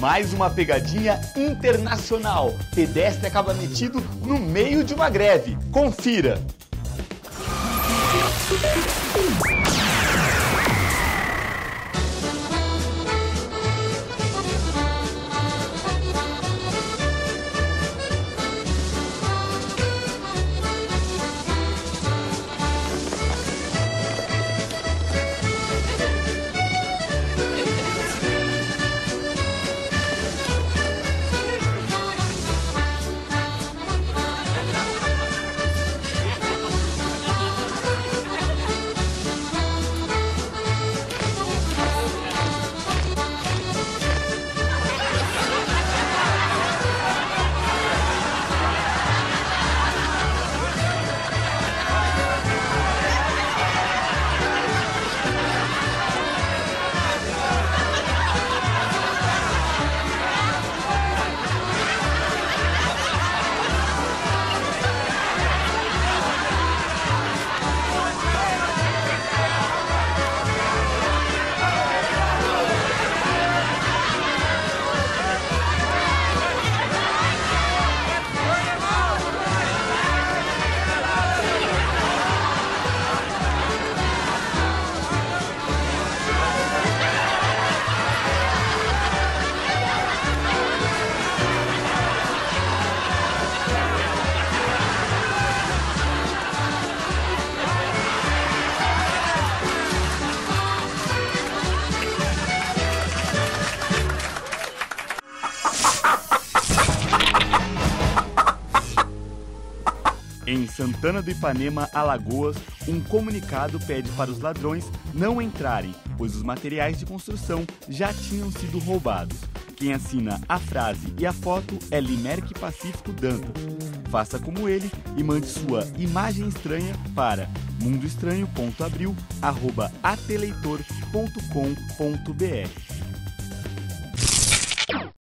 Mais uma pegadinha internacional. Pedestre acaba metido no meio de uma greve. Confira. Em Santana do Ipanema, Alagoas, um comunicado pede para os ladrões não entrarem, pois os materiais de construção já tinham sido roubados. Quem assina a frase e a foto é Limerck Pacífico Dantas. Faça como ele e mande sua imagem estranha para mundoestranho.abril@ateleitor.com.br.